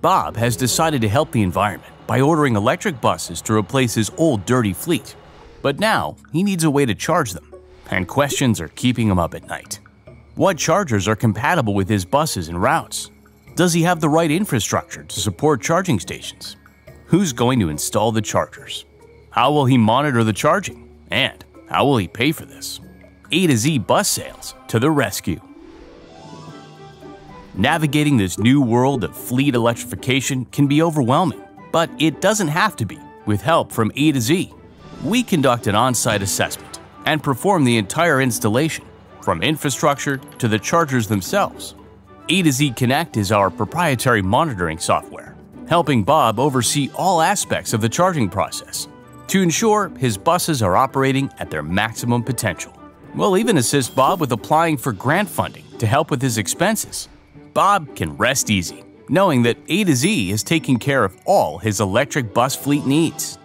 Bob has decided to help the environment by ordering electric buses to replace his old dirty fleet. But now he needs a way to charge them, and questions are keeping him up at night. What chargers are compatible with his buses and routes? Does he have the right infrastructure to support charging stations? Who's going to install the chargers? How will he monitor the charging? And how will he pay for this? A to Z bus sales to the rescue. Navigating this new world of fleet electrification can be overwhelming, but it doesn't have to be with help from A to Z. We conduct an on site assessment and perform the entire installation, from infrastructure to the chargers themselves. A to Z Connect is our proprietary monitoring software, helping Bob oversee all aspects of the charging process to ensure his buses are operating at their maximum potential. We'll even assist Bob with applying for grant funding to help with his expenses. Bob can rest easy, knowing that A to Z is taking care of all his electric bus fleet needs.